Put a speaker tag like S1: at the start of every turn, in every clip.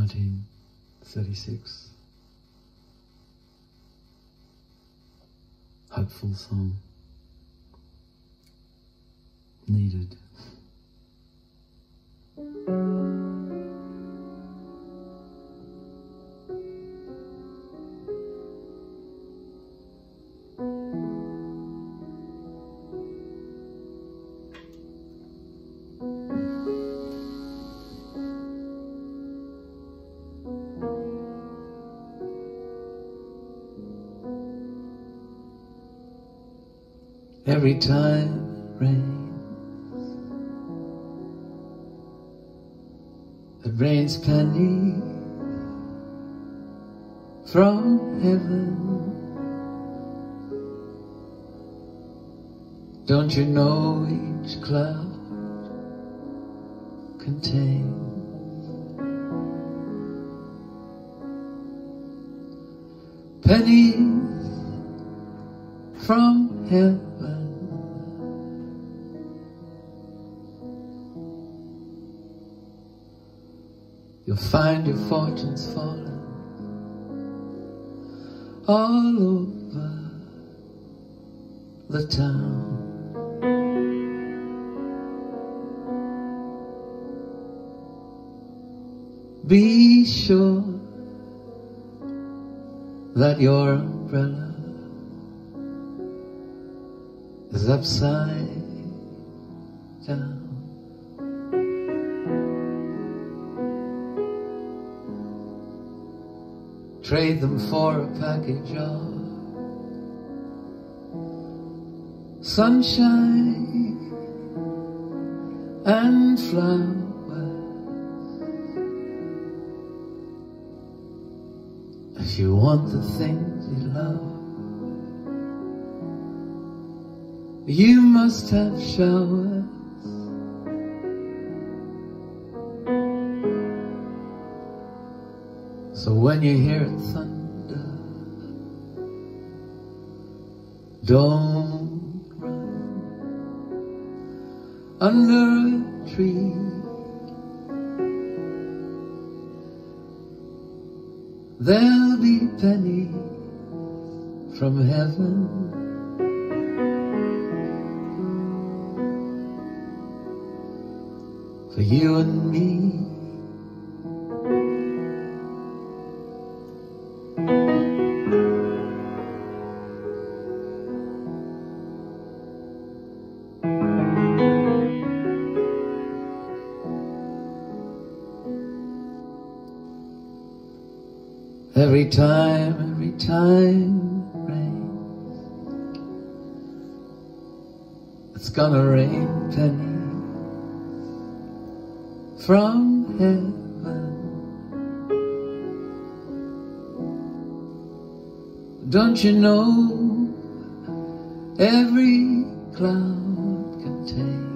S1: 1936. Hopeful song. Needed. Every time it rains. It rains pennies from heaven. Don't you know each cloud contains pennies from heaven? You'll find your fortunes falling all over the town. Be sure that your umbrella is upside down. Trade them for a package of sunshine and flowers. If you want the things you love, you must have showers. So when you hear it thunder, don't run under a tree. There'll be pennies from heaven. For you and me. Every time, every time it rains, it's gonna rain pennies from heaven. Don't you know every cloud contains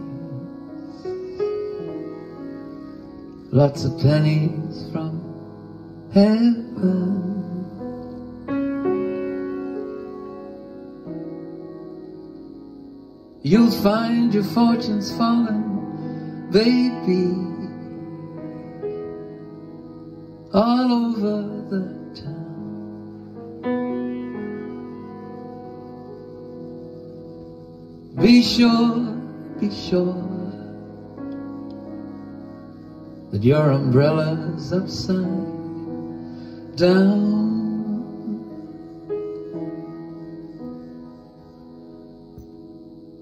S1: lots of pennies from heaven. You'll find your fortunes falling, baby, all over the town. Be sure, be sure that your umbrella's upside down.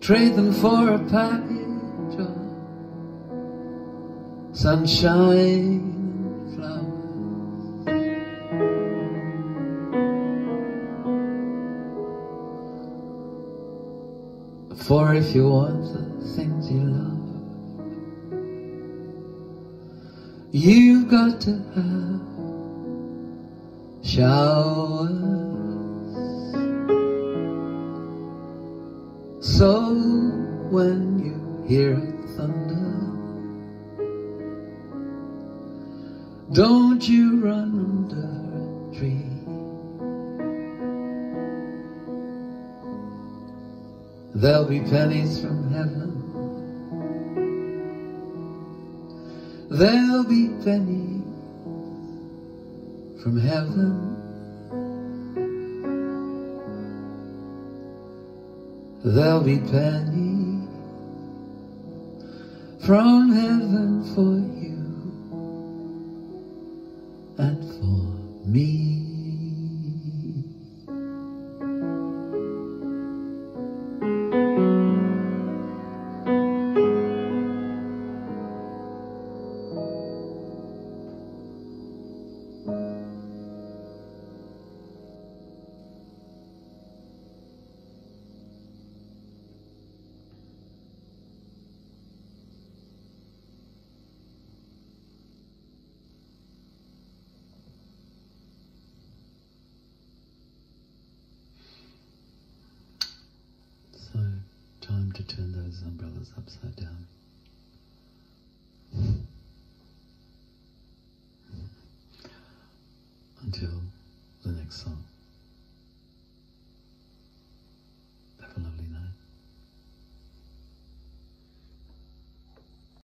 S1: Trade them for a package of sunshine and flowers. For if you want the things you love, you've got to have showers. So when you hear thunder, don't you run under a tree. There'll be pennies from heaven. There'll be pennies from heaven. There'll be plenty from heaven for you to turn those umbrellas upside down. Until the next song.